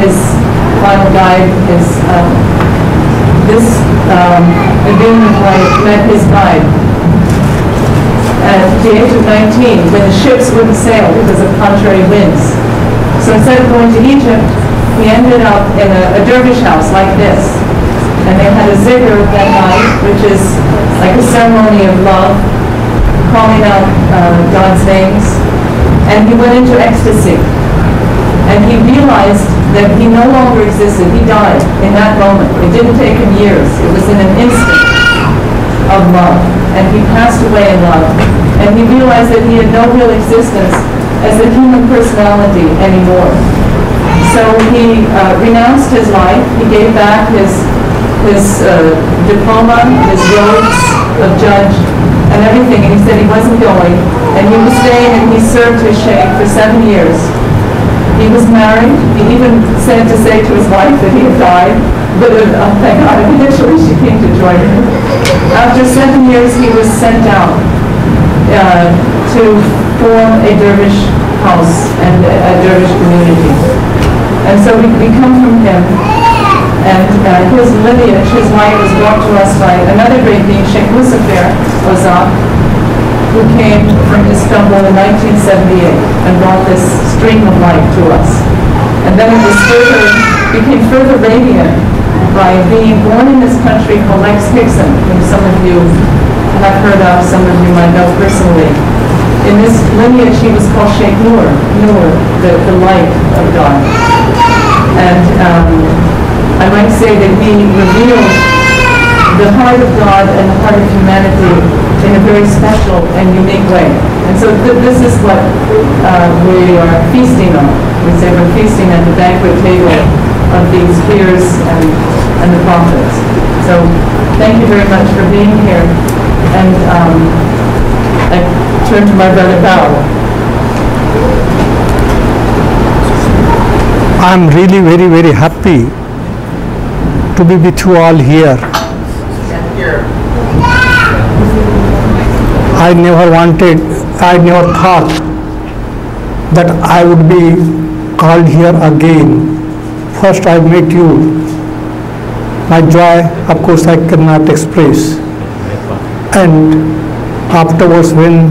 his final guide, his, um, this um, wife met his guide at the age of 19 when the ships wouldn't sail because of contrary winds. So instead of going to Egypt, he ended up in a, a dervish house like this. And they had a zikr that night, which is like a ceremony of love, calling out uh, God's names. And he went into ecstasy. And he realized that he no longer existed. He died in that moment. It didn't take him years. It was in an instant of love. And he passed away in love. And he realized that he had no real existence as a human personality anymore. So he uh, renounced his life. He gave back his his uh, diploma, his robes of judge, and everything. And he said he wasn't going. And he was staying and he served his sheikh for seven years. He was married. He even said to say to his wife that he had died. But uh, oh, thank God, eventually she came to join him. After seven years, he was sent out uh, to form a dervish house and a, a dervish community. And so we, we come from him. And uh, his lineage, his life was brought to us by another great being, Sheikh Muzaffer Ozak, who came from Istanbul in 1978 and brought this stream of light to us. And then it was further, became further radiant by being born in this country called Lex Hixon, whom some of you have heard of, some of you might know personally. In this lineage, he was called Sheikh Nur, Nur, the, the light of God. And um, I might say that he revealed the heart of God and the heart of humanity in a very special and unique way. And so th- this is what uh, we are feasting on. We say we're feasting at the banquet table of these peers and, and the prophets. So thank you very much for being here. And um, I turn to my brother Bhau. I'm really very, very happy to be with you all here. I never wanted, I never thought that I would be called here again. First I met you. My joy, of course, I cannot express. And afterwards when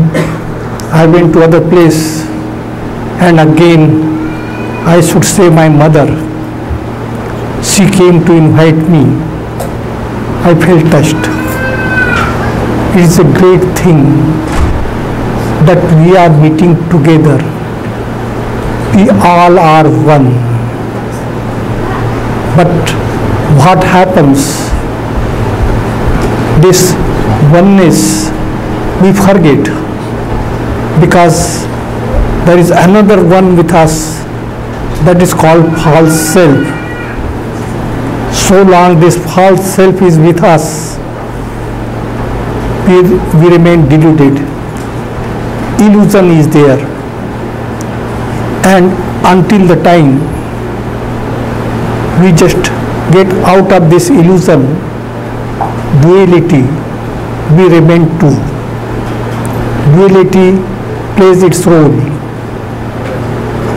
I went to other place and again I should say my mother. She came to invite me. I felt touched. It is a great thing that we are meeting together. We all are one. But what happens? This oneness we forget because there is another one with us that is called false self. So long this false self is with us, we, we remain deluded. Illusion is there. And until the time we just get out of this illusion, duality, we remain two. Duality plays its role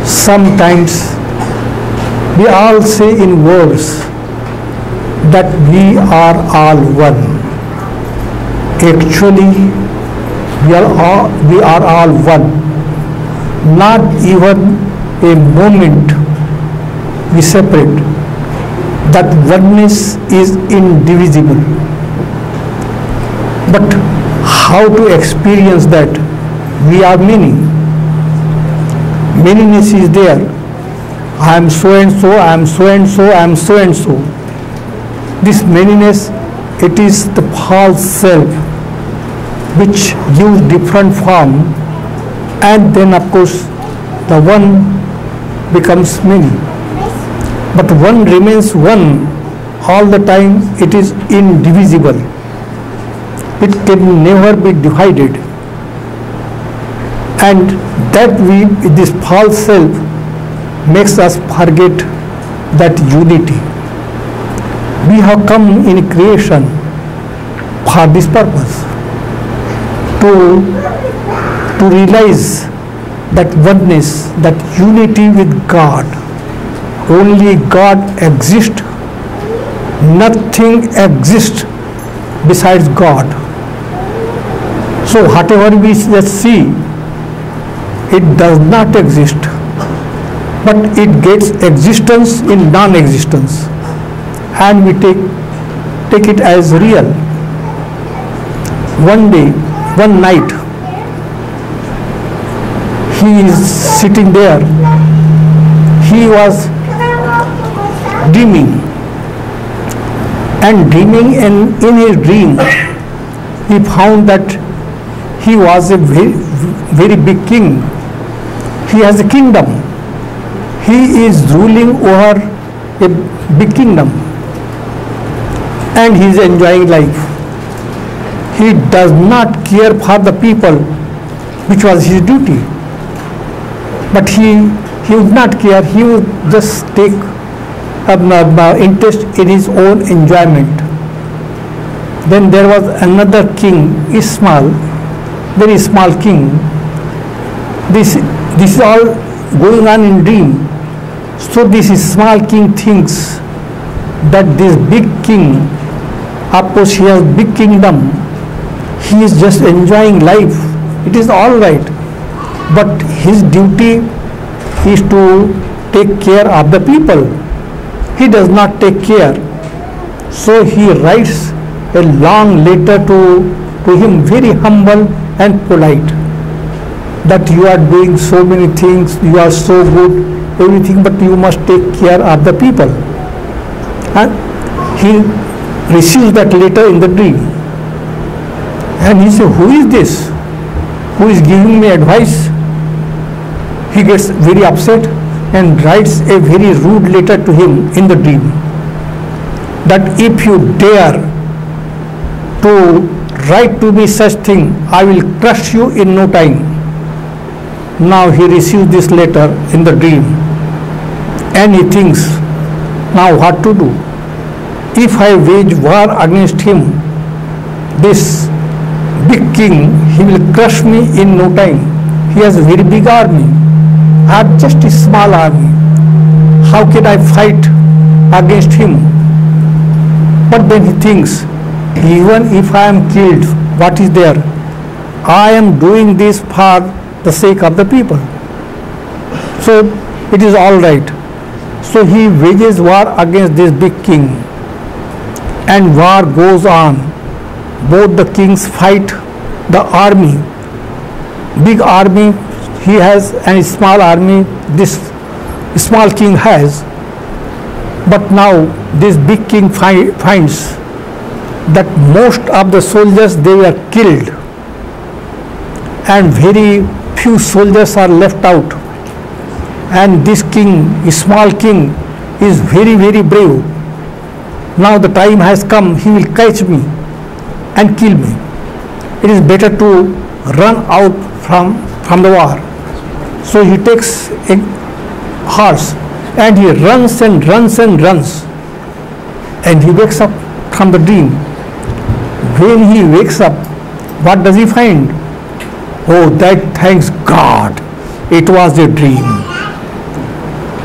sometimes we all say in words that we are all one. Actually, we are all, we are all one. Not even a moment we separate. That oneness is indivisible. But how to experience that? We are many manyness is there. I am so and so, I am so and so, I am so and so. This manyness it is the false self which use different form and then of course the one becomes many. But one remains one all the time, it is indivisible. It can never be divided and that we this false self makes us forget that unity we have come in creation for this purpose to to realize that oneness that unity with god only God exists. Nothing exists besides God. So whatever we see, it does not exist, but it gets existence in non-existence, and we take take it as real. One day, one night, he is sitting there. He was dreaming, and dreaming, and in his dream, he found that he was a very, very big king. He has a kingdom. He is ruling over a big kingdom and he is enjoying life. He does not care for the people, which was his duty. But he, he would not care, he would just take uh, interest in his own enjoyment. Then there was another king, Ismail, very small king. This, this is all going on in dream. So this small king thinks that this big king, of course he has big kingdom, he is just enjoying life. It is all right. But his duty is to take care of the people. He does not take care. So he writes a long letter to, to him, very humble and polite. That you are doing so many things, you are so good, everything, but you must take care of the people. And he receives that letter in the dream. And he says, Who is this? Who is giving me advice? He gets very upset and writes a very rude letter to him in the dream. That if you dare to write to me such thing, I will crush you in no time. Now he receives this letter in the dream and he thinks, now what to do? If I wage war against him, this big king, he will crush me in no time. He has a very big army. I have just a small army. How can I fight against him? But then he thinks, even if I am killed, what is there? I am doing this for the sake of the people. So it is all right. So he wages war against this big king. And war goes on. Both the kings fight the army. Big army he has and small army this small king has. But now this big king fi- finds that most of the soldiers they were killed and very few soldiers are left out and this king small king is very very brave now the time has come he will catch me and kill me it is better to run out from from the war so he takes a horse and he runs and runs and runs and he wakes up from the dream when he wakes up, what does he find? Oh, that thanks God, it was a dream.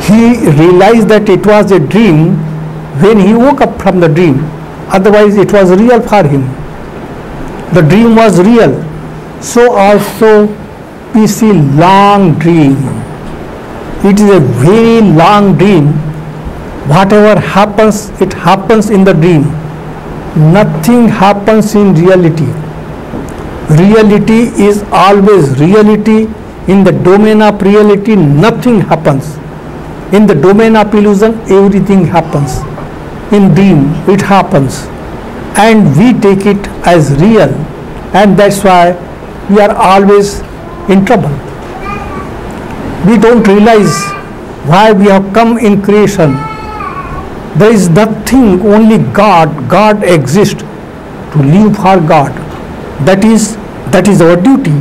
He realized that it was a dream when he woke up from the dream. Otherwise, it was real for him. The dream was real. So also we see long dream. It is a very long dream. Whatever happens, it happens in the dream nothing happens in reality. Reality is always reality. In the domain of reality, nothing happens. In the domain of illusion, everything happens. In dream, it happens. And we take it as real. And that's why we are always in trouble. We don't realize why we have come in creation there is nothing, only God. God exists to live for God. That is, that is our duty.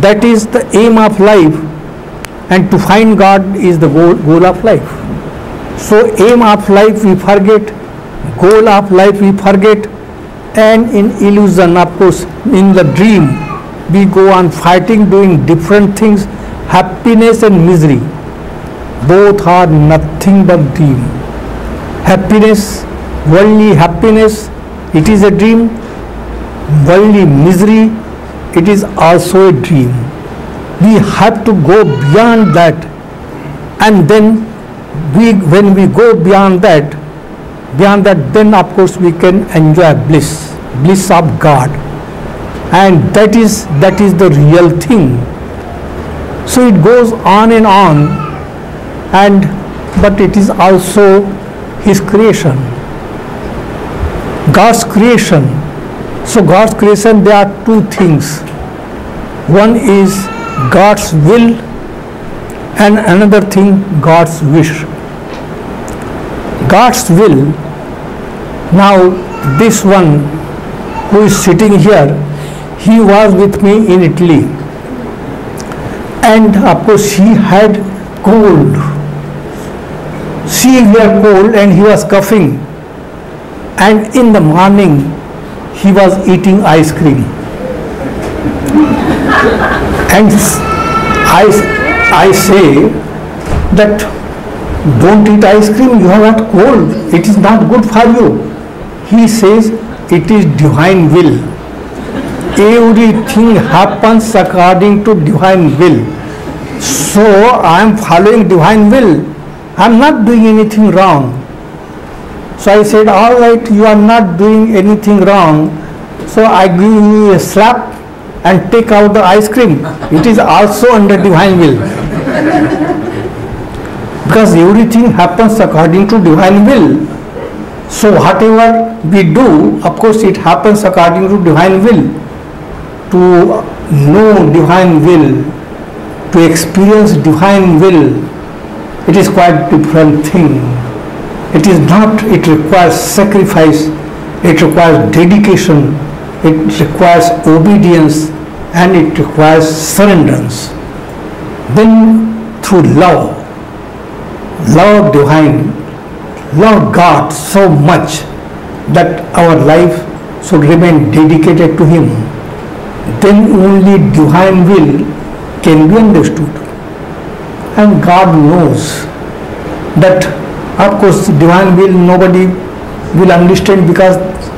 That is the aim of life. And to find God is the goal, goal of life. So aim of life we forget, goal of life we forget, and in illusion, of course, in the dream, we go on fighting, doing different things, happiness and misery. both are nothing but dream. Happiness, worldly happiness, it is a dream. Worldly misery, it is also a dream. We have to go beyond that, and then we, when we go beyond that, beyond that, then of course we can enjoy bliss, bliss of God, and that is that is the real thing. So it goes on and on, and but it is also His creation, God's creation. So God's creation, there are two things. One is God's will, and another thing, God's wish. God's will. Now, this one who is sitting here, he was with me in Italy, and of course, he had cold. She had cold, and he was coughing. And in the morning, he was eating ice cream. And I, I say that don't eat ice cream, you have got cold, it is not good for you. He says it is divine will. Everything happens according to divine will. So I am following divine will. I am not doing anything wrong. So I said, all right, you are not doing anything wrong. So I give you a slap and take out the ice cream. It is also under divine will. Because everything happens according to divine will. So whatever we do, of course it happens according to divine will. To know divine will, to experience divine will, it is quite different thing. It is not, it requires sacrifice, it requires dedication, it requires obedience, and it requires surrenderance. Then through love, love divine, love God so much that our life should remain dedicated to Him, then only divine will can be understood. And God knows that, of course, divine will nobody will understand because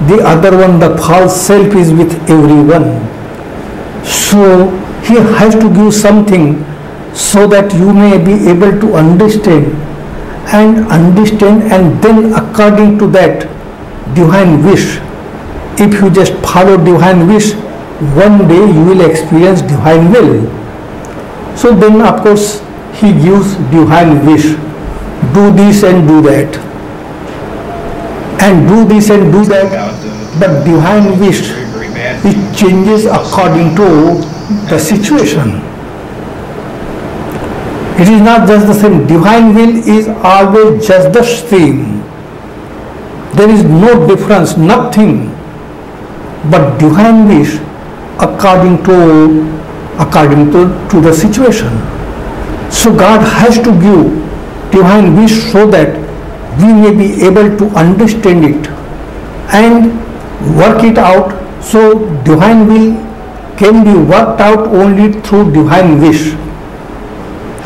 the other one, the false self, is with everyone. So He has to give something so that you may be able to understand and understand and then according to that divine wish if you just follow divine wish one day you will experience divine will. So then of course he gives divine wish do this and do that. And do this and do that but divine wish it changes according to the situation it is not just the same. Divine will is always just the same. There is no difference, nothing. But divine wish according to according to, to the situation. So God has to give divine wish so that we may be able to understand it and work it out. So divine will can be worked out only through divine wish.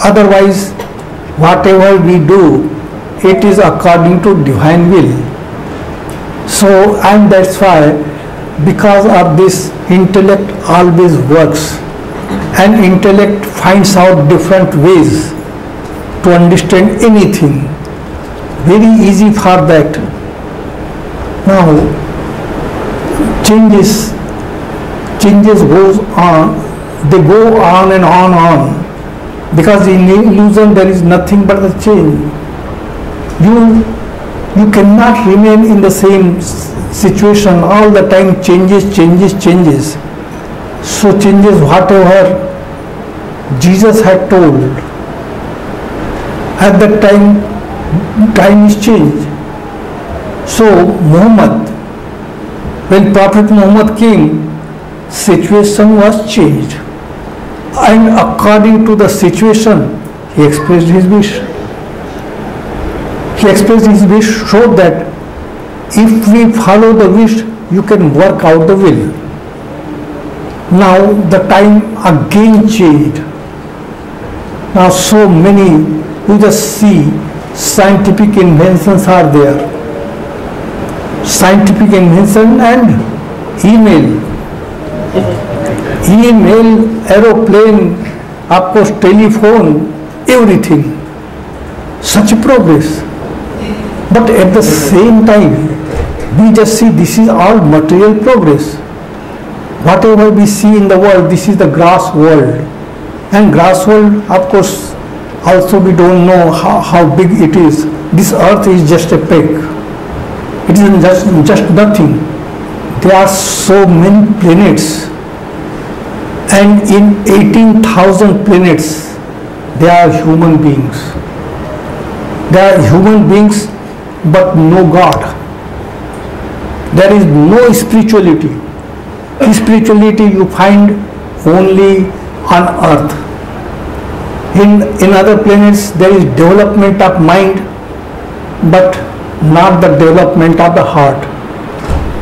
Otherwise, whatever we do, it is according to divine will. So, and that's why, because of this, intellect always works, and intellect finds out different ways to understand anything. Very easy for that. Now, changes, changes goes on, they go on and on and on because in illusion there is nothing but the change. You you cannot remain in the same situation all the time. Changes, changes, changes. So changes whatever Jesus had told. At that time, time is changed. So Muhammad, when Prophet Muhammad came, situation was changed and according to the situation, he expressed his wish. He expressed his wish so that if we follow the wish, you can work out the will. Now the time again changed. Now so many you just see scientific inventions are there. Scientific invention and email. Email aeroplane आपको telephone everything such progress but at the same time be just see this is all material progress whatever be see in the world this is the gross world and gross world of course also be don't know how big it is this earth is just a speck it is just nothing they are so many planets And in 18,000 planets, there are human beings. There are human beings, but no God. There is no spirituality. Spirituality you find only on earth. In, in other planets there is development of mind but not the development of the heart.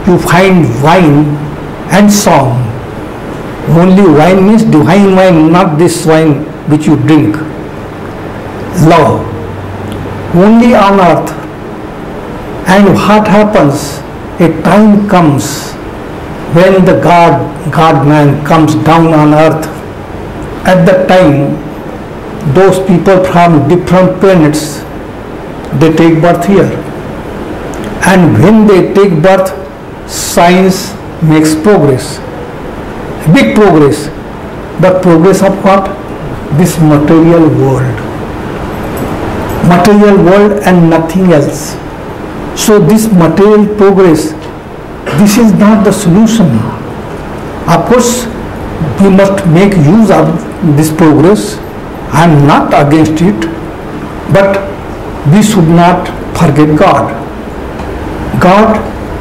You find wine and song. Only wine means divine wine, not this wine which you drink. Love. Only on earth. And what happens? A time comes when the God, God man comes down on earth. At that time, those people from different planets, they take birth here. And when they take birth, science makes progress, big progress. The progress of what? This material world. Material world and nothing else. So this material progress, this is not the solution. Of course, we must make use of this progress. I am not against it, but we should not forget God. God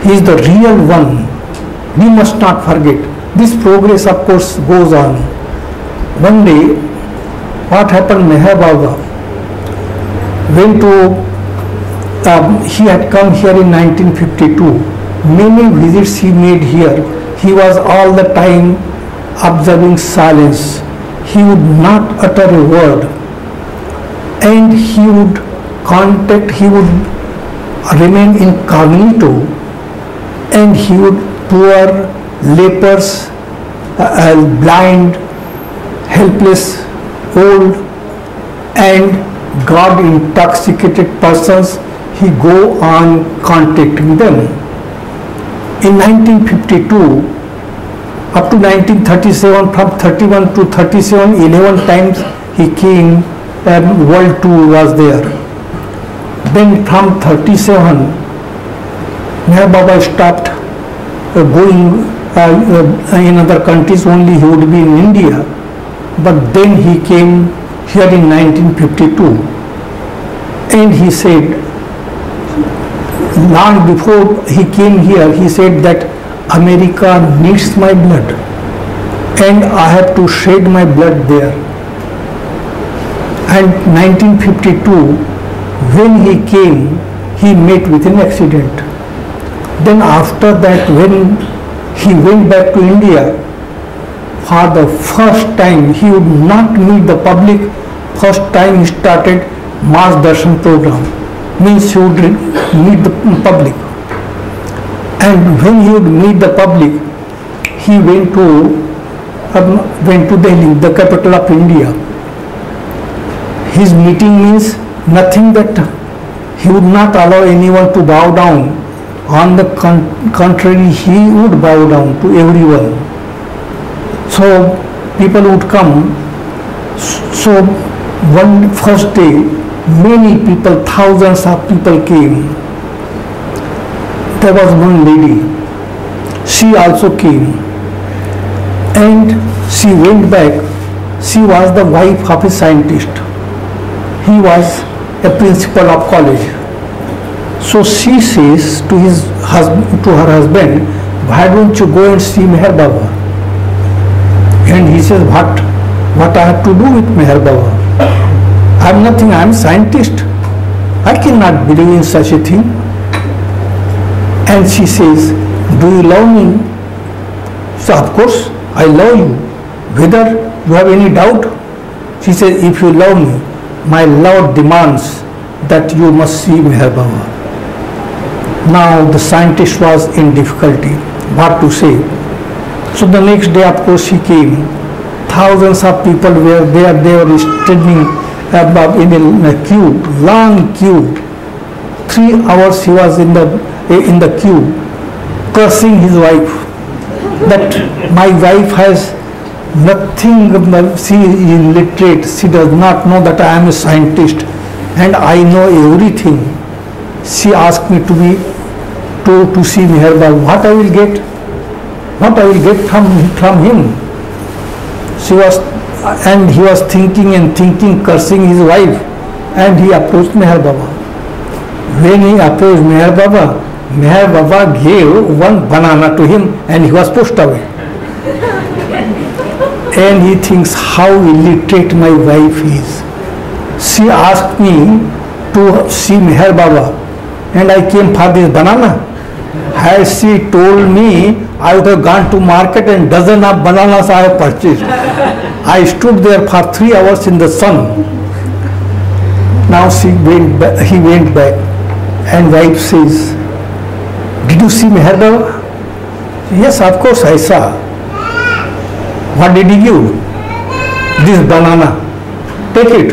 is the real one. We must not forget. This progress, of course, goes on. One day, what happened? Meher Baba went to um, he had come here in 1952. Many visits he made here. He was all the time observing silence. He would not utter a word. And he would contact, he would remain incognito and he would poor lepers, uh, blind, helpless, old and God intoxicated persons he go on contacting them. In 1952, up to 1937, from 31 to 37, 11 times he came, um, world tour was there. Then from 37, Meher Baba stopped uh, going uh, uh, in other countries, only he would be in India. But then he came here in 1952 and he said, long before he came here, he said that America needs my blood and I have to shed my blood there. And 1952, when he came, he met with an accident. Then after that, when he went back to India, for the first time, he would not meet the public. First time he started mass darshan program means he would meet the public. And when he would meet the public, he went to um, went to Delhi, the capital of India. His meeting means nothing that he would not allow anyone to bow down. On the con- contrary, he would bow down to everyone. So people would come. So one first day, many people, thousands of people came. There was one lady, she also came. And she went back, she was the wife of a scientist. He was a principal of college. So she says to his husband, to her husband, why don't you go and see Meher Baba? And he says, what? What I have to do with Meher Baba? I am nothing, I am scientist. I cannot believe in such a thing. And she says, do you love me? So of course, I love you. Whether you have any doubt? She says, if you love me, my love demands that you must see Meher Baba. Now the scientist was in difficulty, what to say. So the next day, of course, he came. Thousands of people were there, they were standing above in a queue, long queue. Three hours he was in the, in the queue, cursing his wife. That my wife has nothing, she is illiterate, she does not know that I am a scientist and I know everything. She asked me to be, to, to see Meher Baba. What I will get? What I will get from, from him? She was, and he was thinking and thinking, cursing his wife, and he approached Meher Baba. When he approached Meher Baba, Meher Baba gave one banana to him and he was pushed away. and he thinks how illiterate my wife is. She asked me to see Meher Baba and I came for this banana. Has she told me I would have gone to market and dozen of bananas I have purchased. I stood there for three hours in the sun. Now she went ba- he went back and wife says, Did you see Meher Baba? Yes, of course I saw. What did he give? This banana. Take it.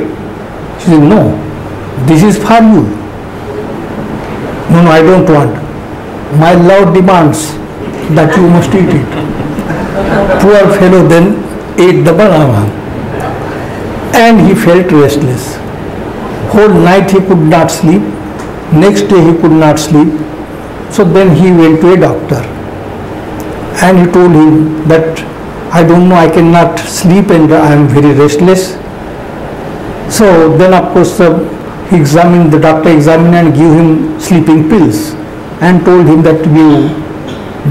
She said, No, this is for you. No, no, I don't want. My love demands that you must eat it. Poor fellow then ate the banana. And he felt restless. Whole night he could not sleep. Next day he could not sleep. So then he went to a doctor. And he told him that I don't know, I cannot sleep and I am very restless. So then of course examined, the doctor examined and gave him sleeping pills and told him that you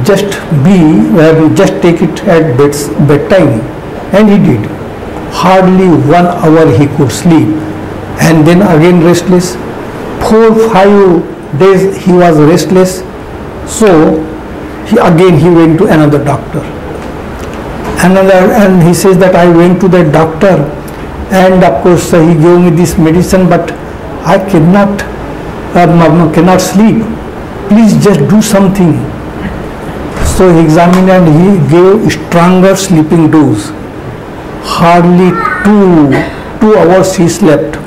just be, uh, just take it at bed, bedtime. And he did. Hardly one hour he could sleep. And then again restless. Four, five days he was restless. So he, again he went to another doctor. Another, and he says that I went to the doctor and of course he gave me this medicine but I cannot, uh, cannot sleep. Please just do something. So he examined and he gave stronger sleeping dose. Hardly two, two hours he slept.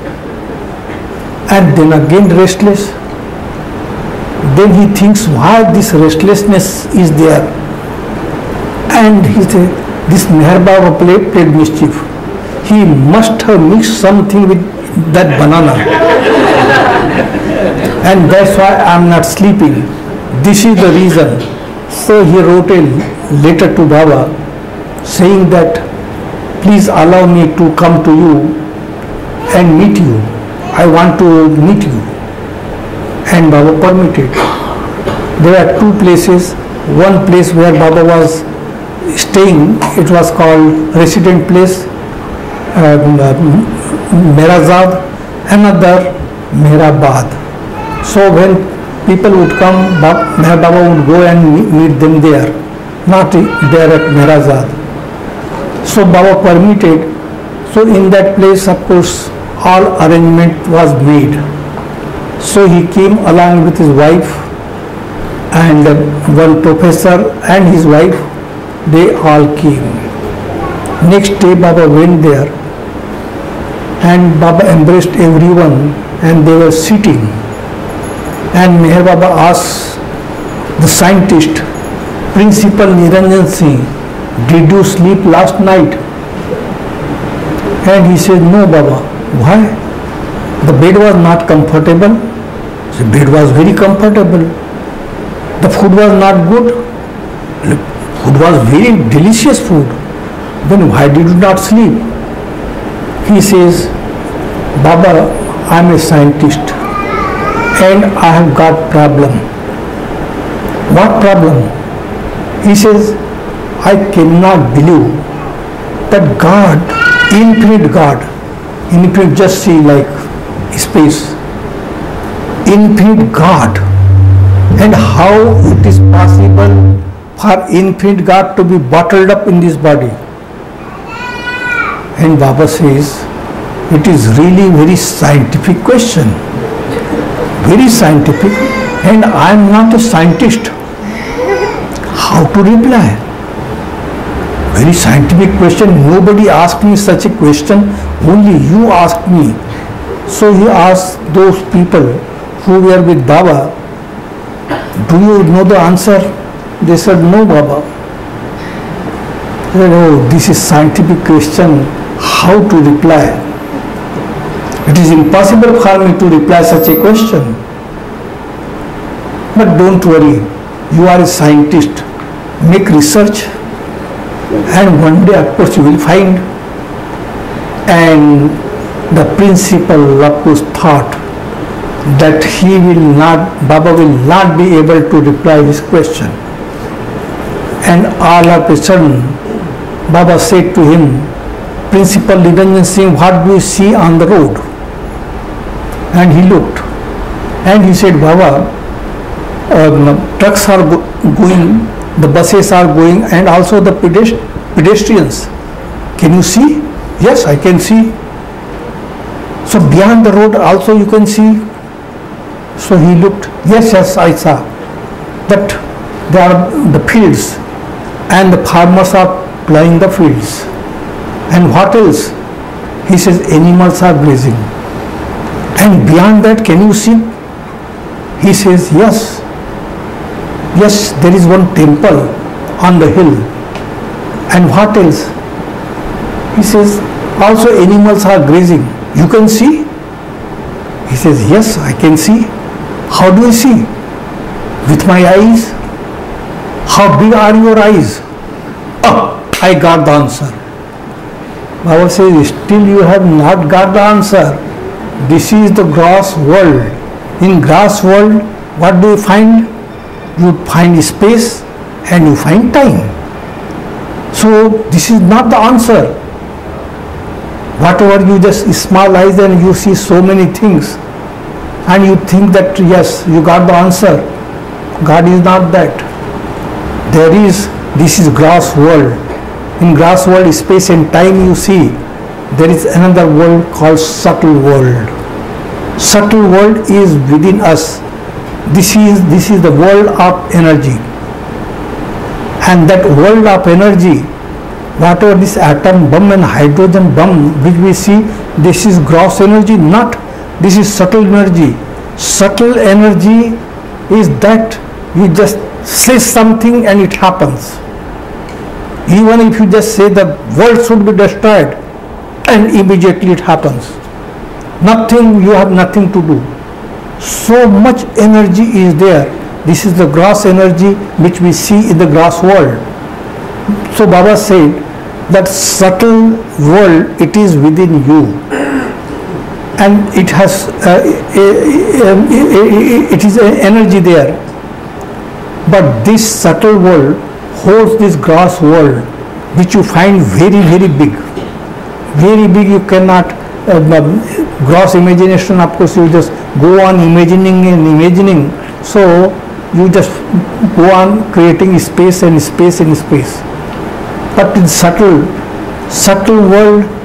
And then again restless. Then he thinks why this restlessness is there. And he said, this Baba played, played mischief. He must have mixed something with that banana. And that's why I'm not sleeping. This is the reason. So he wrote a letter to Baba saying that please allow me to come to you and meet you. I want to meet you. And Baba permitted. There are two places. One place where Baba was staying, it was called resident place, um, um, Meherazad, another Meherabad. So when people would come, Meher Baba would go and meet them there, not there at Meherazad. So Baba permitted. So in that place, of course, all arrangement was made. So he came along with his wife and one professor and his wife, they all came. Next day Baba went there and Baba embraced everyone and they were sitting. And Meher Baba asked the scientist, Principal Niranjan Singh, did you sleep last night? And he said, no Baba. Why? The bed was not comfortable. The bed was very comfortable. The food was not good. The Food was very delicious food. Then why did you not sleep? He says, Baba, I am a scientist and I have got problem. What problem? He says, I cannot believe that God, infinite God, infinite just see like space, infinite God, and how it is possible for infinite God to be bottled up in this body. And Baba says, It is really very scientific question. Very scientific and I am not a scientist. How to reply? Very scientific question. Nobody asked me such a question. Only you asked me. So he asked those people who were with Baba, do you know the answer? They said, no Baba. Said, oh, this is scientific question. How to reply? It is impossible for me to reply such a question. But don't worry, you are a scientist. Make research and one day of course you will find. And the principal of course thought that he will not, Baba will not be able to reply his question. And all of a sudden, Baba said to him, Principal Niranjan Singh, what do you see on the road? And he looked. And he said, Baba, um, trucks are go- going, the buses are going, and also the pedest- pedestrians. Can you see? Yes, I can see. So beyond the road also you can see. So he looked, yes, yes, I saw. That there are the fields and the farmers are ploughing the fields. And what else? He says animals are grazing. And beyond that, can you see? He says, yes. Yes, there is one temple on the hill. And what else? He says, also animals are grazing. You can see? He says, yes, I can see. How do I see? With my eyes. How big are your eyes? Oh, I got the answer. Baba says, still you have not got the answer. This is the gross world. In gross world, what do you find? You find space and you find time. So this is not the answer. Whatever you just small eyes and you see so many things and you think that yes, you got the answer. God is not that. There is, this is gross world. In gross world, space and time you see, there is another world called subtle world. Subtle world is within us. This is, this is the world of energy. And that world of energy, whatever this atom bomb and hydrogen bomb which we see, this is gross energy, not this is subtle energy. Subtle energy is that you just say something and it happens. Even if you just say the world should be destroyed and immediately it happens. Nothing, you have nothing to do. So much energy is there. This is the gross energy which we see in the gross world. So Baba said that subtle world, it is within you and it has uh, a- a- a- it is an energy there but this subtle world holds this gross world which you find very very big very big you cannot uh, um, gross imagination of course you just go on imagining and imagining so you just go on creating space and space and space but in subtle subtle world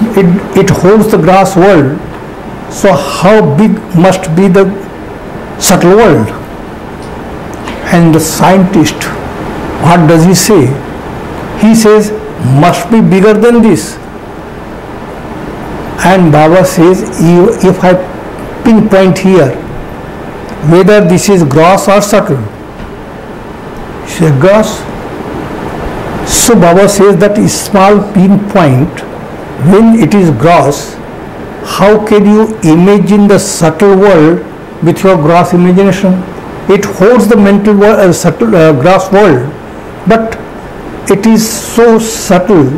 it, it holds the gross world. So how big must be the subtle world? And the scientist, what does he say? He says, must be bigger than this. And Baba says, "You- if I pinpoint here, whether this is gross or subtle, say gross. So Baba says that small pinpoint when it is gross, how can you imagine the subtle world with your gross imagination? It holds the mental world, uh, subtle uh, gross world, but it is so subtle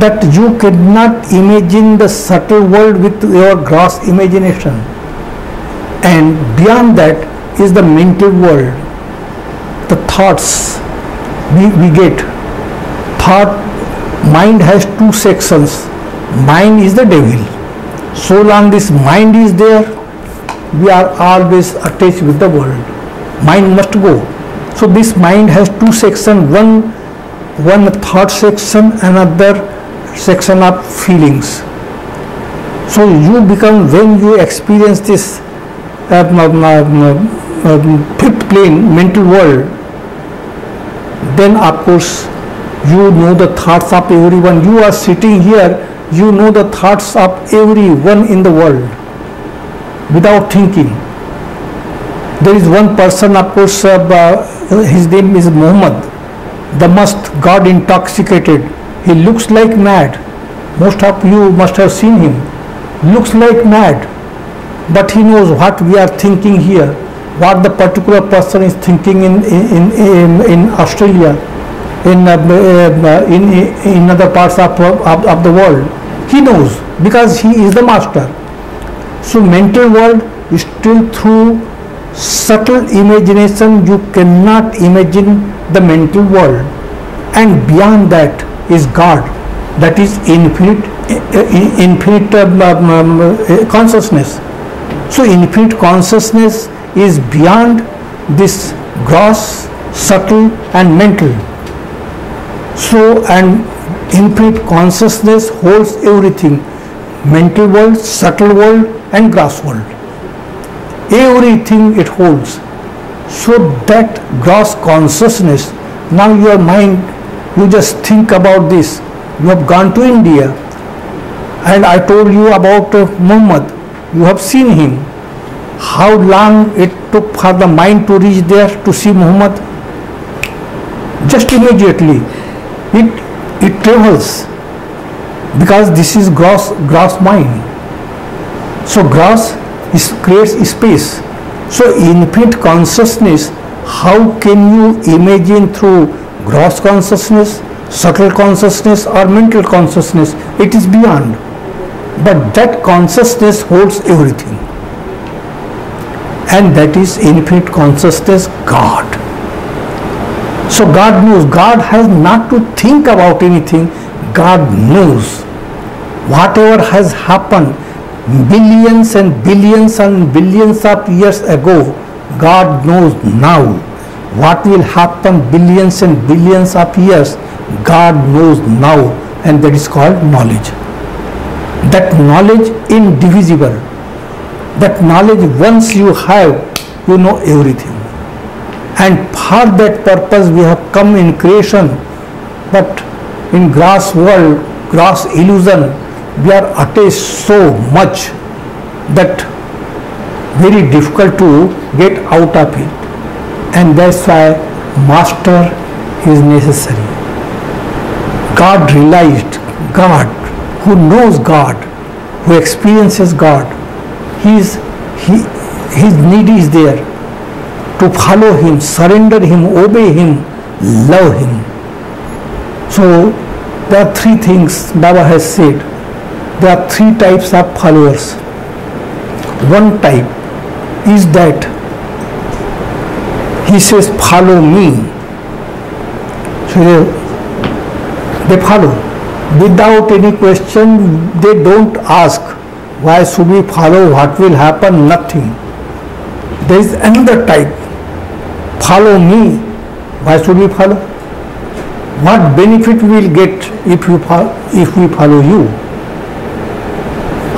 that you cannot imagine the subtle world with your gross imagination. And beyond that is the mental world, the thoughts we, we get. Thought mind has two sections. Mind is the devil. So long this mind is there, we are always attached with the world. Mind must go. So this mind has two sections. One, one thought section, another section of feelings. So you become, when you experience this um, um, um, fifth plane, mental world, then of course you know the thoughts of everyone. You are sitting here, you know the thoughts of everyone in the world without thinking. There is one person, of course, uh, uh, his name is Muhammad, the most God intoxicated. He looks like mad. Most of you must have seen him. Looks like mad, but he knows what we are thinking here, what the particular person is thinking in in in, in Australia, in, uh, uh, in in other parts of, of, of the world. He knows because he is the master. So mental world is still through subtle imagination you cannot imagine the mental world and beyond that is God. That is infinite uh, infinite um, um, uh, consciousness. So infinite consciousness is beyond this gross subtle and mental. So and infinite consciousness holds everything. Mental world subtle world and gross world. Everything it holds. So that gross consciousness, now your mind, you just think about this. You have gone to India and I told you about uh, Muhammad. You have seen him. How long it took for the mind to reach there to see Muhammad? Just immediately. It, it travels because this is gross, gross mind. So gross is creates space. So infinite consciousness, how can you imagine through gross consciousness, subtle consciousness or mental consciousness? It is beyond. But that consciousness holds everything. And that is infinite consciousness, God. So God knows. God has not to think about anything. God knows. Whatever has happened, billions and billions and billions of years ago, God knows now. What will happen billions and billions of years, God knows now, and that is called knowledge. That knowledge indivisible. That knowledge once you have, you know everything. And for that purpose we have come in creation, but in gross world, gross illusion, we are attached so much that very difficult to get out of it and that's why master is necessary. God realized god who knows god who experiences god his he, his need is there to follow him surrender him obey him love him. So there are three things baba has said. There are three types of followers. One type is that he says, Follow me. So they follow. Without any question, they don't ask, Why should we follow? What will happen? Nothing. There is another type. Follow me. Why should we follow? What benefit we will get if, you if we follow you?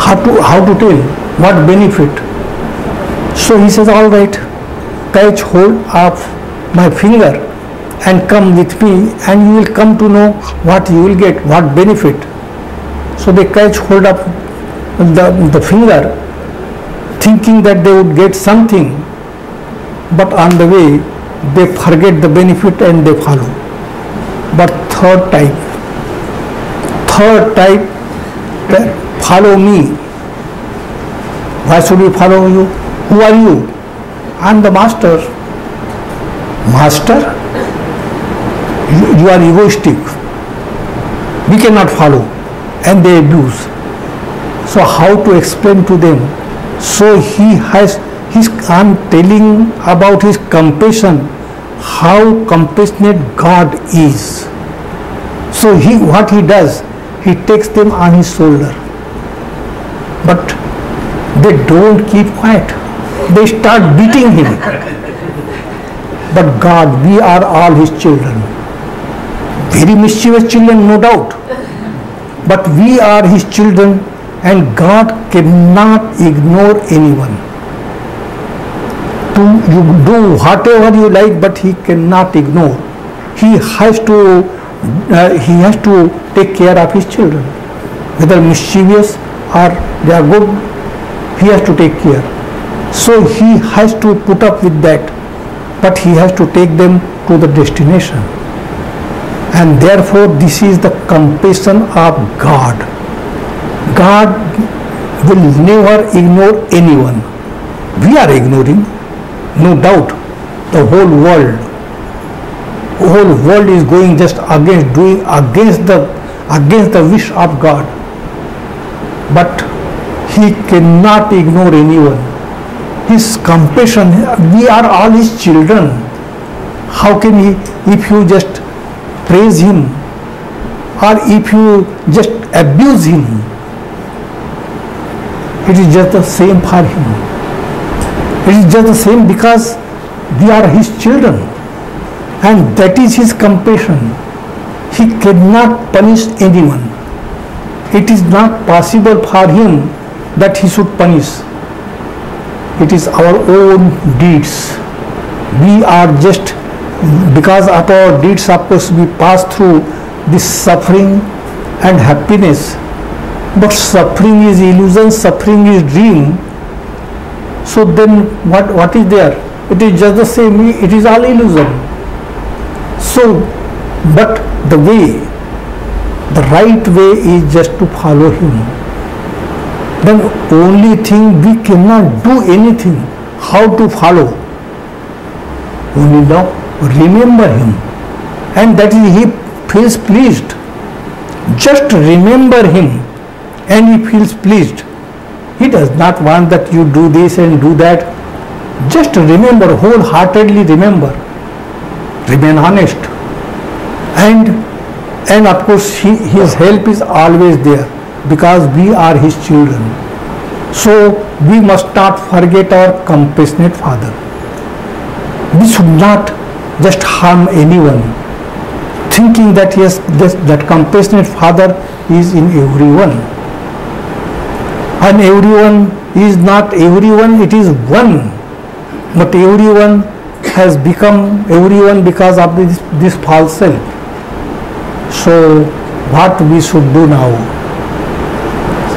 how to how to tell what benefit so he says all right catch hold of my finger and come with me and you will come to know what you will get what benefit so they catch hold of the, the finger thinking that they would get something but on the way they forget the benefit and they follow but third type third type follow me. Why should we follow you? Who are you? Am the master. Master? You, you are egoistic. We cannot follow. And they abuse. So how to explain to them? So he has, his, I am telling about his compassion, how compassionate God is. So he, what he does, he takes them on his shoulder but they don't keep quiet. They start beating him. But God, we are all his children. Very mischievous children, no doubt. But we are his children and God cannot ignore anyone. To you do whatever you like, but He cannot ignore. He has to uh, He has to take care of His children, whether mischievous or they are good. He has to take care. So He has to put up with that, but He has to take them to the destination. And therefore, this is the compassion of God. God will never ignore anyone. We are ignoring, no doubt, the whole world. Whole world is going just against doing against the against the wish of God. But He cannot ignore anyone. His compassion, we are all His children. How can He, if you just praise Him or if you just abuse Him, it is just the same for him. It is just the same because we are his children and that is his compassion. He cannot punish anyone. It is not possible for him that he should punish. It is our own deeds. We are just because of our deeds course we pass through this suffering and happiness but suffering is illusion, suffering is dream. So then what, what is there? It is just the same, it is all illusion. So, but the way, the right way is just to follow him. Then only thing we cannot do anything. How to follow? Only now remember him. And that is he feels pleased. Just remember him and he feels pleased. He does not want that you do this and do that. Just remember, wholeheartedly remember. Remain honest. And and of course he, his help is always there because we are his children. So we must not forget our compassionate father. We should not just harm anyone, thinking that yes, this, that compassionate father is in everyone and everyone is not everyone it is one but everyone has become everyone because of this, this false self so what we should do now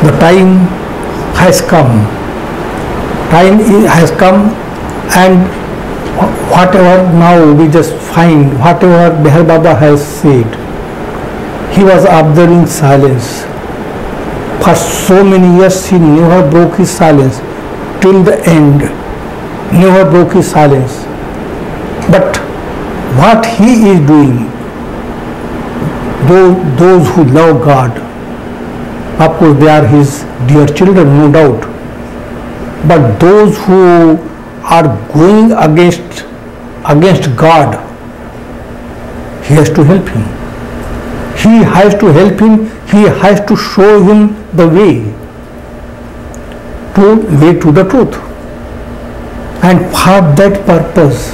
the time has come. Time has come and whatever now we just find whatever Meher Baba has said he was observing silence. For so many years he never broke his silence. Till the end, never broke his silence. But what he is doing, those, those who love God, of course they are his dear children, no doubt. But those who are going against against God, he has to help him. He has to help him, he has to show him the way to lead to the truth. And for that purpose,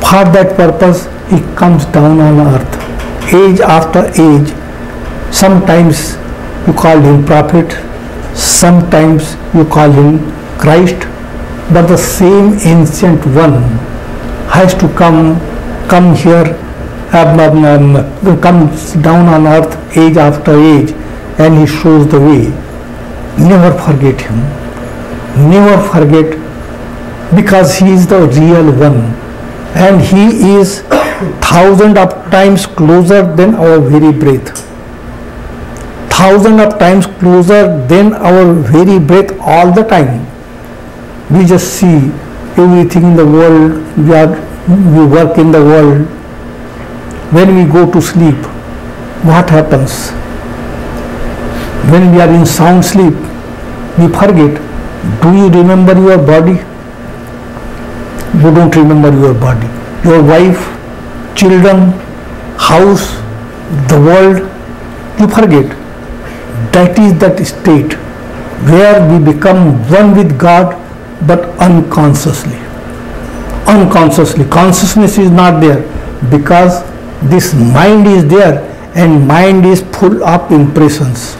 for that purpose, he comes down on earth, age after age. Sometimes you call him prophet, sometimes you call him Christ, but the same ancient one has to come, come here, um, um, comes down on earth age after age and he shows the way. Never forget him. Never forget because he is the real one and he is thousand of times closer than our very breath. Thousand of times closer than our very breath all the time. We just see everything in the world, we, are, we work in the world. When we go to sleep, what happens? when we are in sound sleep, we forget. Do you remember your body? You don't remember your body. Your wife, children, house, the world, you forget. That is that state where we become one with God but unconsciously. Unconsciously. Consciousness is not there because this mind is there and mind is full of impressions.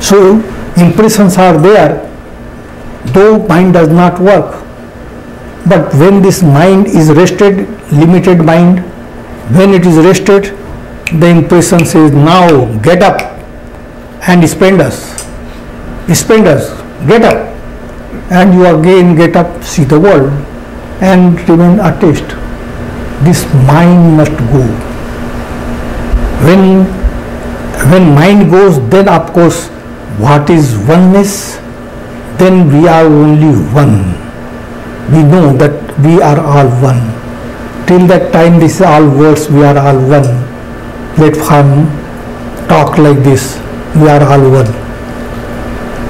So impressions are there, though mind does not work. But when this mind is rested, limited mind, when it is rested, the impression says, now get up and spend us. Spend us, get up. And you again get up, see the world, and remain attached. This mind must go. When, when mind goes, then of course, what is oneness? Then we are only one. We know that we are all one. Till that time, this is all words, we are all one. Let Platform talk like this, we are all one.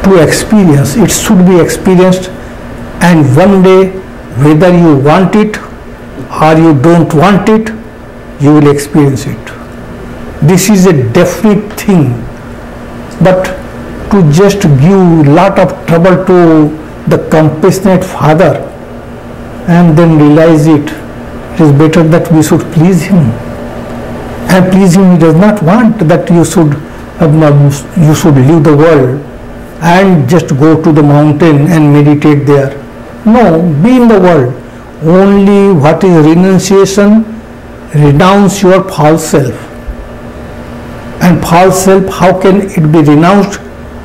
To experience, it should be experienced, and one day, whether you want it or you don't want it, you will experience it. This is a definite thing, but to just give lot of trouble to the compassionate father and then realize it, it is better that we should please him. And please him, he does not want that you should you should leave the world and just go to the mountain and meditate there. No, be in the world. Only what is renunciation, renounce your false self. And false self, how can it be renounced?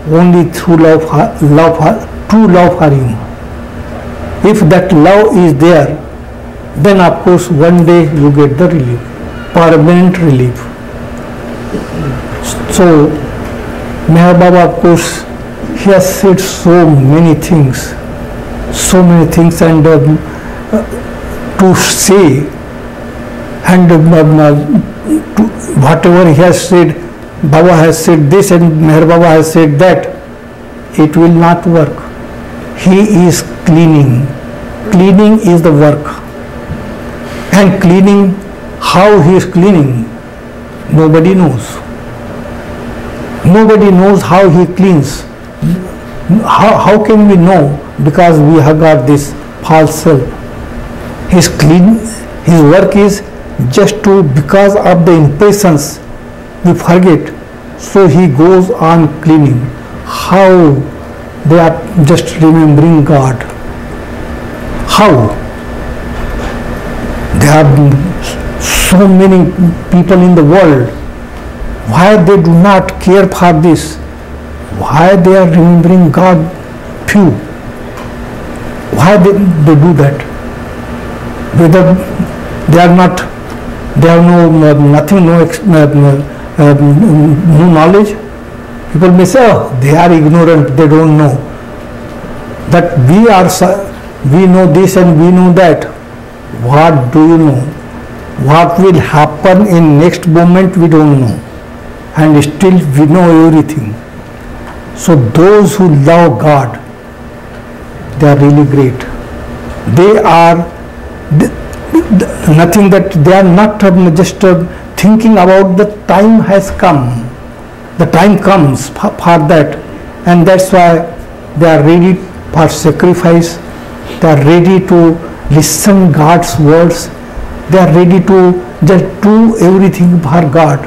Only through love, love, true love for him. If that love is there, then of course one day you get the relief, permanent relief. So, Meher Baba of course, he has said so many things, so many things and uh, to say and um, um, to, whatever he has said, Baba has said this and Meher Baba has said that, it will not work. He is cleaning. Cleaning is the work. And cleaning, how he is cleaning, nobody knows. Nobody knows how he cleans. How, how can we know? Because we have got this false self. His clean, his work is just to, because of the impressions, we forget. So he goes on cleaning. How they are just remembering God. How? There are so many people in the world. Why they do not care for this? Why they are remembering God few? Why they, they do that? Whether they are not, they have no nothing, no, uh, no knowledge. People may say, oh, they are ignorant, they don't know. That we are, we know this and we know that. What do you know? What will happen in next moment we don't know. And still we know everything. So those who love God, they are really great. They are nothing that they are not just thinking about the time has come. The time comes for that, and that's why they are ready for sacrifice. They are ready to listen God's words. They are ready to just do everything for God,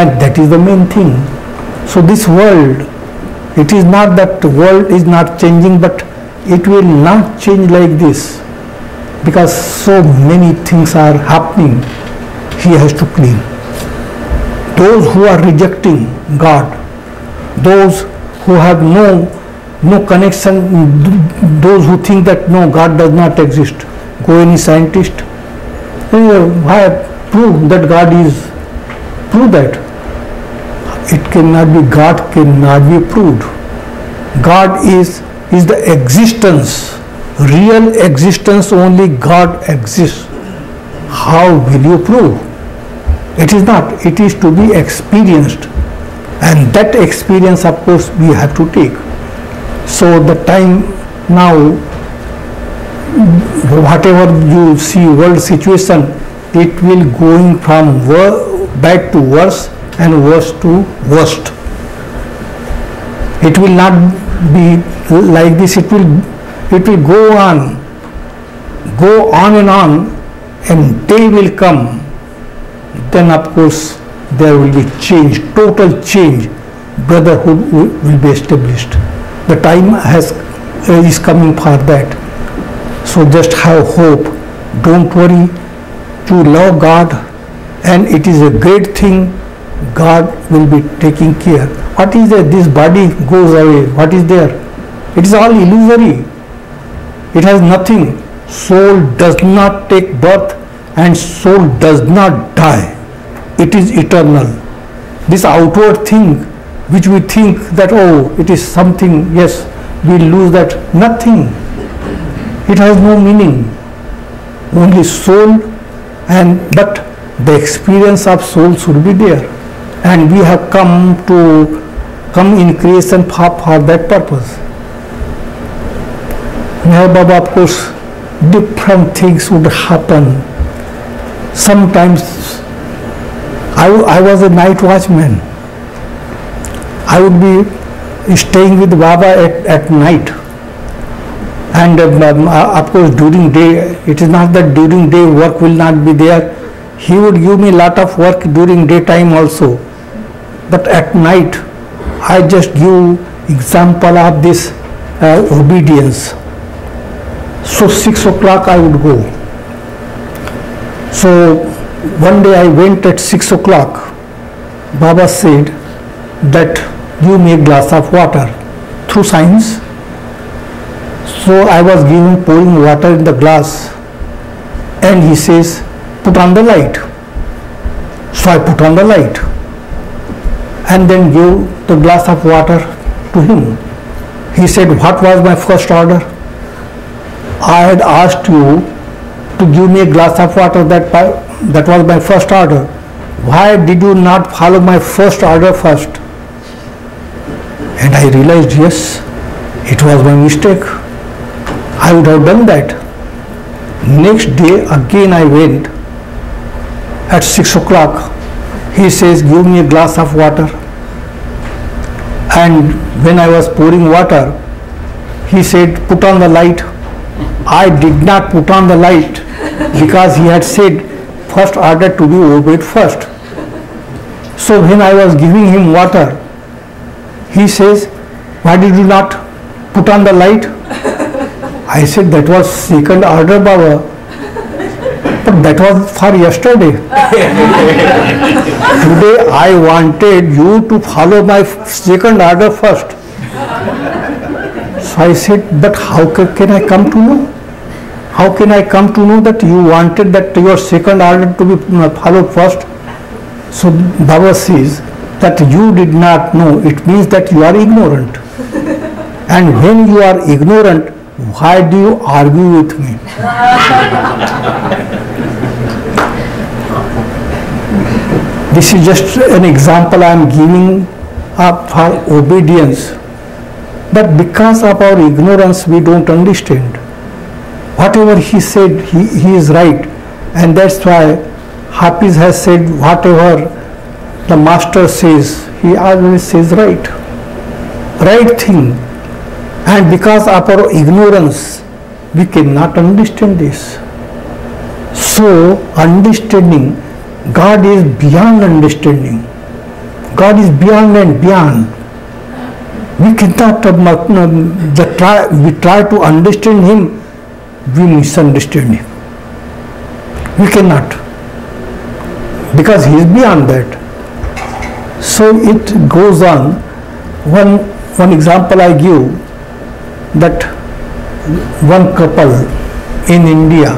and that is the main thing. So this world, it is not that the world is not changing, but it will not change like this because so many things are happening. He has to clean. Those who are rejecting God, those who have no no connection, those who think that no God does not exist, go any scientist, why prove that God is, prove that. It cannot be, God cannot be proved. God is, is the existence, real existence, only God exists. How will you prove? It is not, it is to be experienced. And that experience, of course, we have to take. So the time now, whatever you see world situation, it will going from bad to worse and worst to worst. It will not be like this. It will it will go on, go on and on, and day will come. Then of course there will be change, total change. brotherhood will be established. The time has uh, is coming for that. So just have hope. Don't worry. You love God, and it is a great thing. God will be taking care. What is there? This body goes away. What is there? It is all illusory. It has nothing. Soul does not take birth and soul does not die. It is eternal. This outward thing which we think that oh it is something yes we lose that nothing it has no meaning only soul and but the experience of soul should be there and we have come to come in creation for, for that purpose Meher Baba, of course, different things would happen. Sometimes I, I was a night watchman. I would be staying with Baba at, at night. And um, uh, of course, during day, it is not that during day work will not be there. He would give me a lot of work during daytime also. But at night, I just give example of this uh, obedience. So six o'clock I would go. So one day I went at six o'clock. Baba said that give me a glass of water through signs. So I was given pouring water in the glass and he says put on the light. So I put on the light and then gave the glass of water to him. He said what was my first order? I had asked you to give me a glass of water that that was my first order. Why did you not follow my first order first? And I realized, yes, it was my mistake. I would have done that. Next day again I went at six o'clock. He says, give me a glass of water. And when I was pouring water, he said, put on the light. I did not put on the light because he had said first order to be obeyed first. So when I was giving him water, he says, why did you not put on the light? I said that was second order Baba. But that was for yesterday. Today I wanted you to follow my second order first. So I said, but how can I come to know? How can I come to know that you wanted that your second order to be uh, followed first? So Baba says that you did not know, it means that you are ignorant. And when you are ignorant, why do you argue with me? this is just an example I am giving up for obedience. But because of our ignorance, we don't understand whatever he said, he, he is right. And that's why Hafiz has said whatever the master says, he always says right. Right thing. And because of our ignorance, we cannot understand this. So, understanding, God is beyond understanding. God is beyond and beyond. We cannot, the try, we try to understand Him we misunderstand him. We cannot because he is beyond that. So it goes on. One one example I give that one couple in India.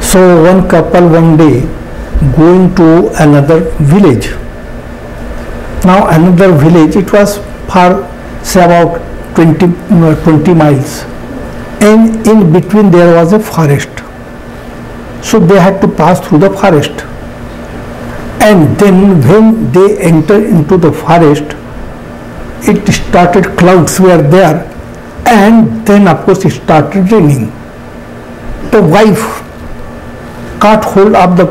So one couple one day going to another village. Now another village it was far say about 20, mm, uh, 20 miles and in between there was a forest. So they had to pass through the forest. And then when they enter into the forest, it started, clouds were there, and then of course it started raining. The wife caught hold of the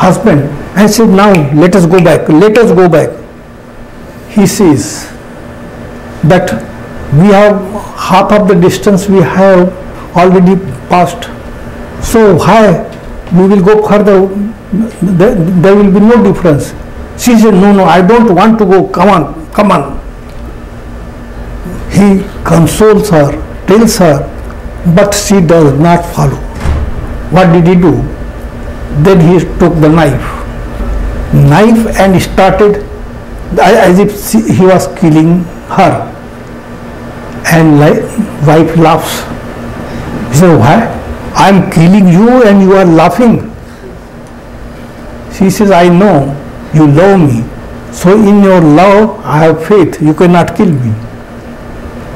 husband and said, Now let us go back, let us go back. He says that we have half of the distance we have already passed. So why we will go further? There, there will be no difference. She said, no, no, I don't want to go, come on, come on. He consoles her, tells her, but she does not follow. What did he do? Then he took the knife, knife and started as if he was killing her. And wife laughs. He said, why? I am killing you and you are laughing. She says, I know you love me. So in your love, I have faith. You cannot kill me.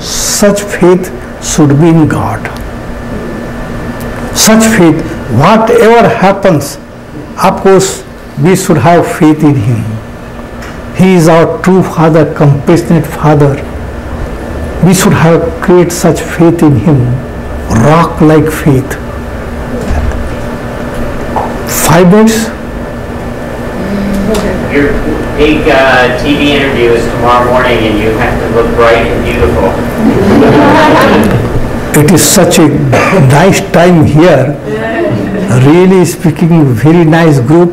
Such faith should be in God. Such faith, whatever happens, of course, we should have faith in Him. He is our true Father, compassionate Father. We should have create such faith in Him, rock-like faith. Five minutes. Your big uh, TV interview is tomorrow morning, and you have to look bright and beautiful. It is such a nice time here. Really speaking, very nice group.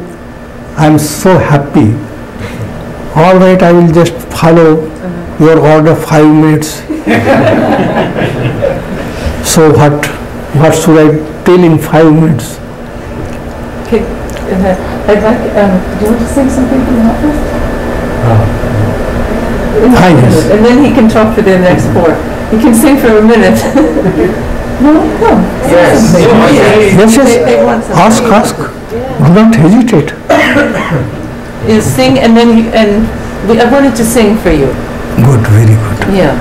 I am so happy. All right, I will just follow your order five minutes. so what? What should I tell in five minutes? Okay, uh, I'd like, um, do you want to sing something from the office? Ah, yes. And then he can talk for the next four. He can sing for a minute. No, come. sing Yes. something. Yes. Yes, They- they. Ask, ask. Do not hesitate. You sing and then, you- and we, I wanted to sing for you. Good, very good. Yeah.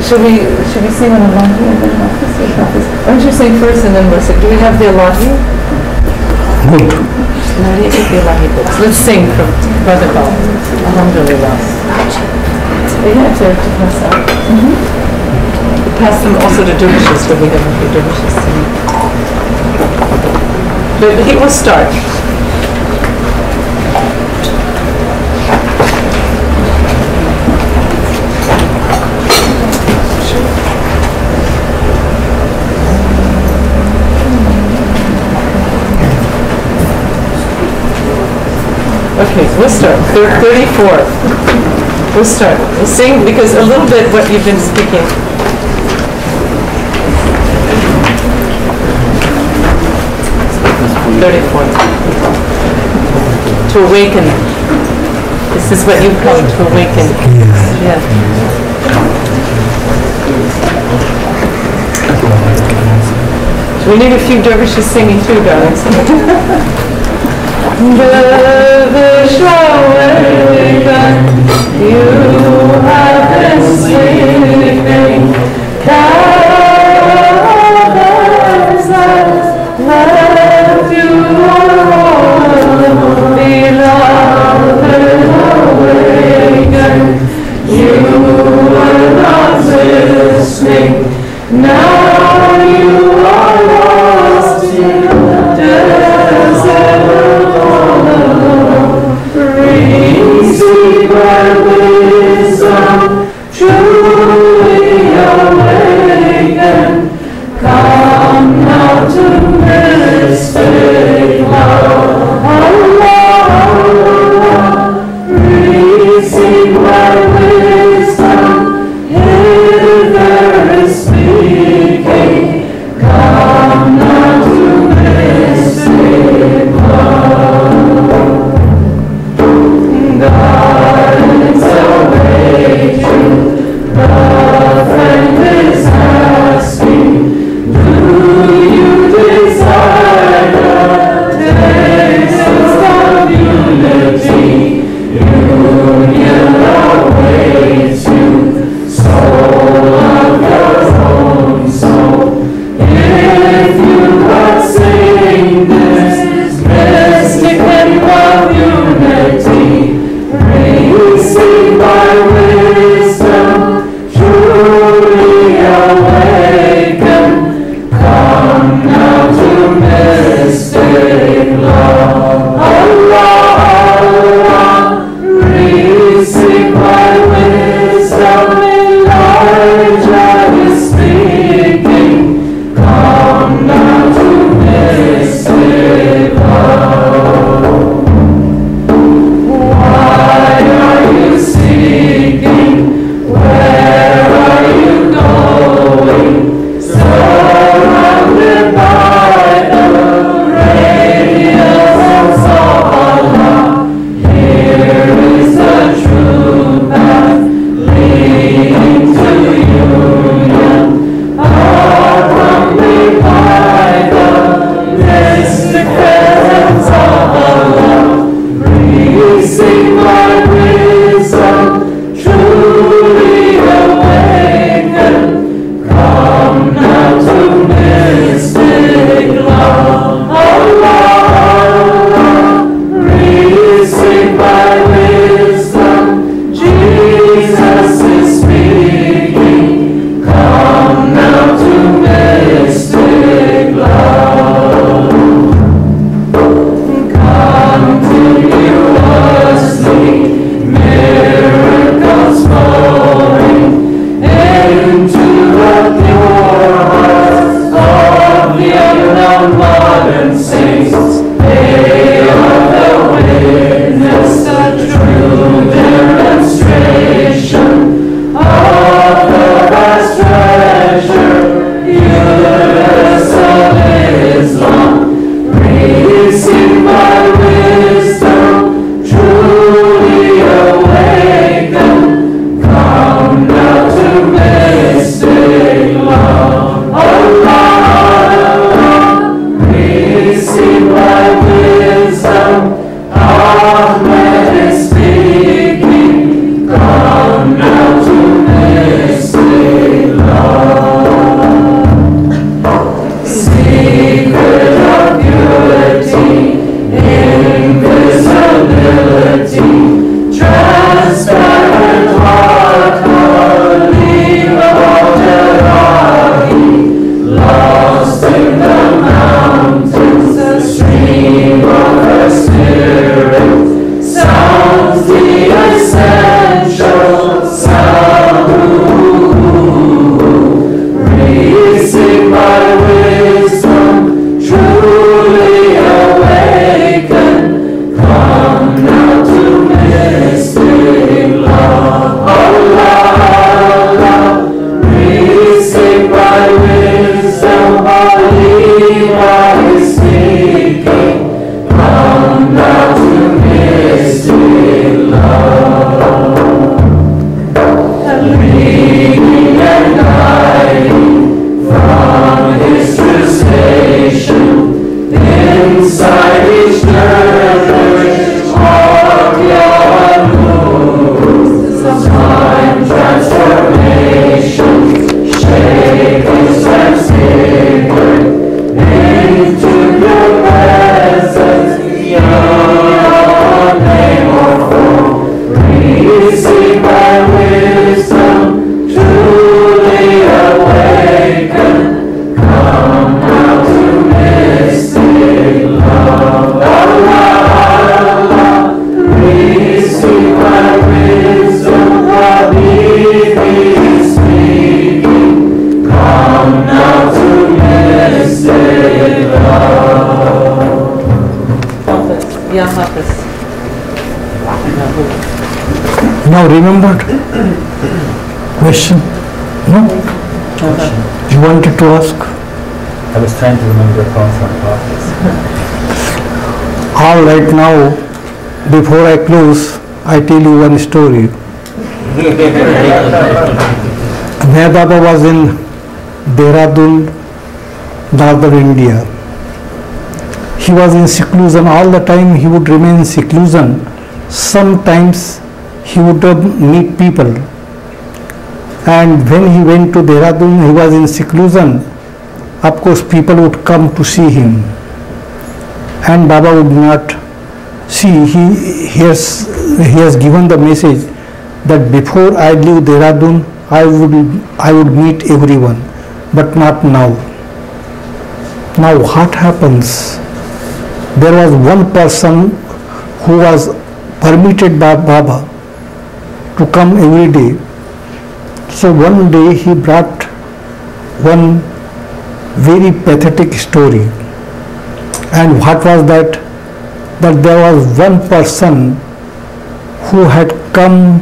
Should we, should we sing on the laundry and then office or office? Why don't you sing first and then we'll sing. Do we have the Elahi? Good. No, we have the Elahi. Let's sing from Brother Paul. Alhamdulillah. We have to to pass out. Pass them also to dervishes, so we have a few dervishes. But he will start. Okay, we'll start. Thir- 34. We'll start. We'll sing because a little bit what you've been speaking. Thirty-four. To awaken. This is what you come to awaken. Yeah. We need a few dervishes singing too, darlings. right, now, before I close, I tell you one story. Baba was in Dehradun, northern India. He was in seclusion all the time. He would remain in seclusion. Sometimes he would meet people. And when he went to Dehradun, he was in seclusion. Of course, people would come to see him and Baba would not see. He, he, has, he has given the message that before I leave Dehradun, I would, I would meet everyone, but not now. Now what happens? There was one person who was permitted by Baba to come every day. So one day he brought one very pathetic story. And what was that? That there was one person who had come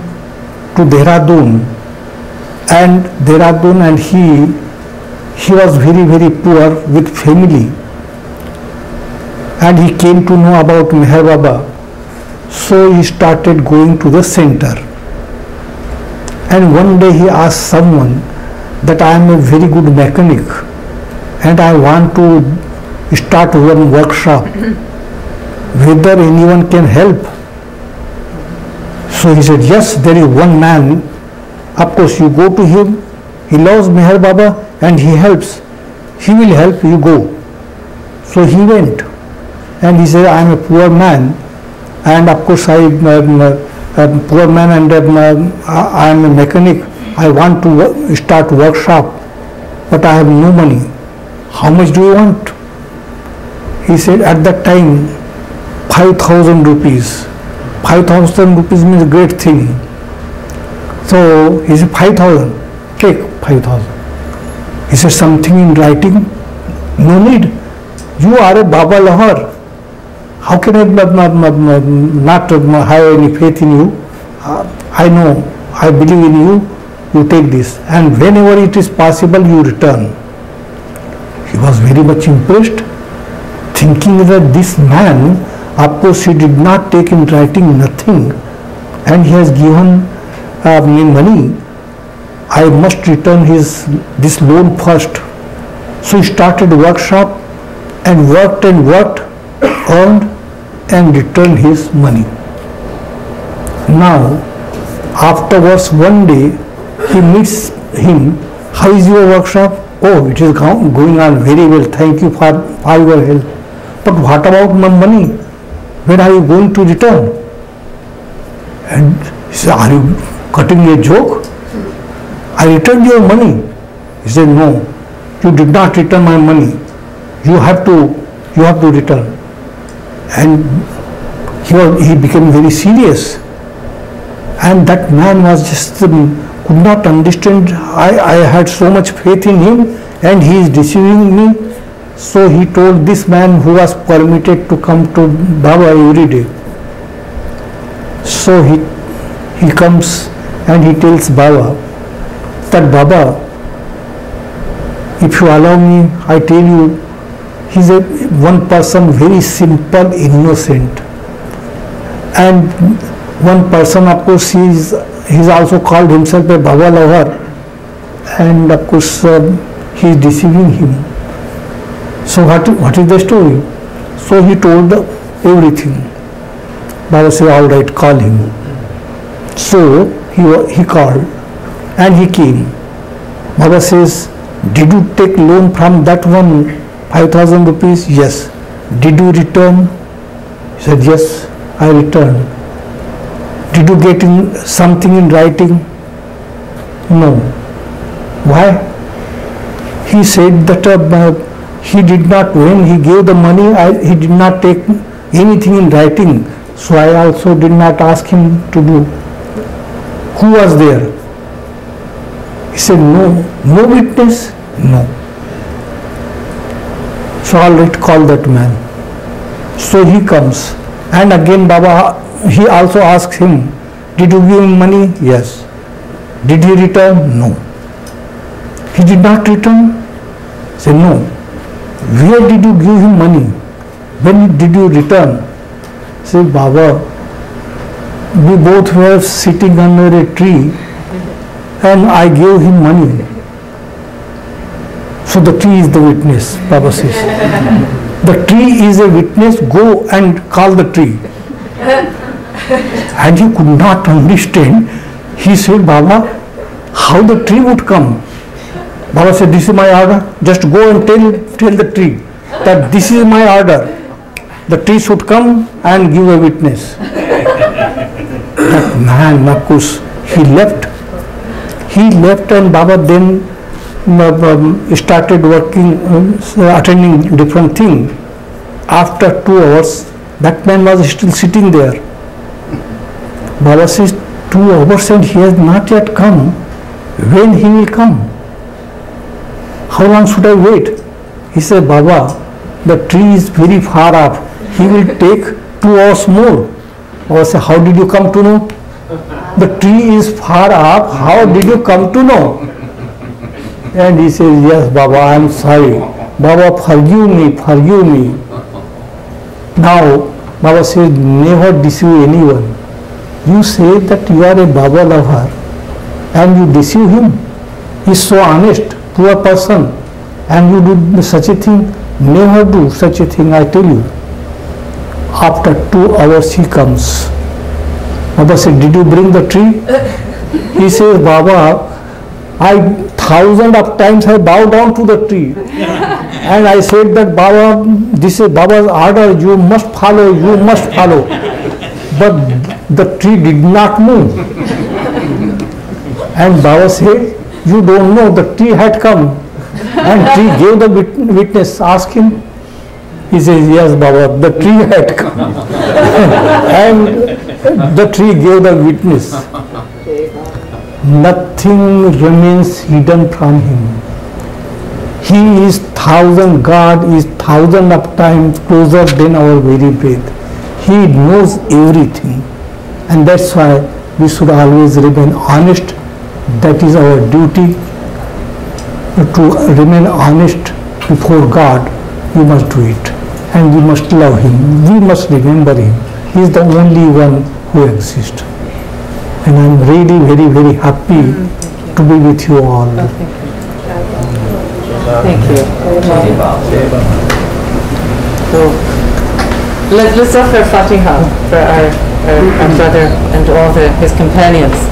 to Dehradun and Dehradun and he, he was very very poor with family. And he came to know about Meher Baba. So he started going to the center. And one day he asked someone that I am a very good mechanic and I want to start one workshop whether anyone can help. So he said yes there is one man. Of course you go to him. He loves meher baba and he helps. He will help you go. So he went and he said i am a poor man and of course i am um, a poor man and uh, uh, i am a mechanic. I want to start workshop but i have no money. How much do you want? He said at that time 5000 rupees. 5000 rupees means great thing. So he said 5000 take 5000 he said something in writing? No need. You are a baba lover. How can I not um, have any faith in you? Uh, i know. I believe in you. You take this. And whenever it is possible you return. He was very much impressed thinking that this man, of course, he did not take in writing nothing, and he has given uh, me money. I must return his this loan first. So he started workshop and worked and worked, earned and returned his money. Now, afterwards, one day he meets him. How is your workshop? Oh, it is going on very well. Thank you for, for your help. But what about my money? When are you going to return? And he said, Are you cutting a joke? I returned your money. He said, No, you did not return my money. You have to, you have to return. And he, was, he became very serious. And that man was just um, could not understand. I, I had so much faith in him, and he is deceiving me. So he told this man who was permitted to come to Baba every day. So he he comes and he tells Baba that Baba, if you allow me, I tell you, he's a one person very simple, innocent, and one person, of course, he is he's also called himself a Baba lover, and of course, um, he is deceiving him. So what, what is the story? So he told the, everything. Baba said, all right, call him. So he, he called and he came. Baba says, did you take loan from that one 5000 rupees? Yes. Did you return? He said, yes, I returned. Did you get in something in writing? No. Why? He said that uh, he did not, when he gave the money, I, he did not take anything in writing. So I also did not ask him to do. Who was there? He said, no. No witness? No. So all right, call that man. So he comes. And again Baba, he also asks him Did you give him money? Yes. Did he return? No. He did not return? Say no. Where did you give him money? When did you return? Say Baba, we both were sitting under a tree and I gave him money. So the tree is the witness, Baba says. The tree is a witness, go and call the tree. And he could not understand. He said, Baba, how the tree would come? Baba said, This is my order. Just go and tell, tell the tree that this is my order. The tree should come and give a witness. that man, Nakus, he left. He left and Baba then um, um, started working, um, attending different thing. After two hours, that man was still sitting there. Baba says, two hours and he has not yet come. When he will come? How long should I wait? He said, Baba, the tree is very far up. He will take two hours more. Baba said, how did you come to know? The tree is far up. How did you come to know? And he says, yes, Baba, I am sorry. Baba, forgive me, forgive me. Now, Baba says, never deceive anyone. You say that you are a Baba lover and you deceive him. He is so honest, poor person, and you do such a thing. Never do such a thing, I tell you. After two hours he comes. Baba said, Did you bring the tree? He says, Baba, I thousand of times I bow down to the tree. And I said that Baba, this is Baba's order, you must follow, you must follow. But the tree did not move. And Baba said, you don't know, the tree had come. And tree gave the wit- witness, ask him. He says, yes Baba, the tree had come. and the tree gave the witness. Nothing remains hidden from him. He is thousand, God is thousand of times closer than our very breath. He knows everything. And that's why we should always remain honest. That is our duty. To remain honest before God, we must do it. And we must love Him. We must remember Him. He is the only one who exists. And I'm really very, very happy mm, to be with you all. Oh, thank you. So, let- Let's offer Fatiha for our, our our brother and all the, his companions.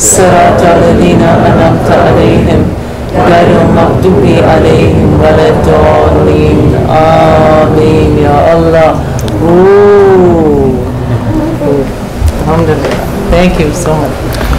صراط الذين أنعمت عليهم غير المغضوب عليهم ولا الضالين آمين يا الله Ooh. Alhamdulillah. Thank you so much.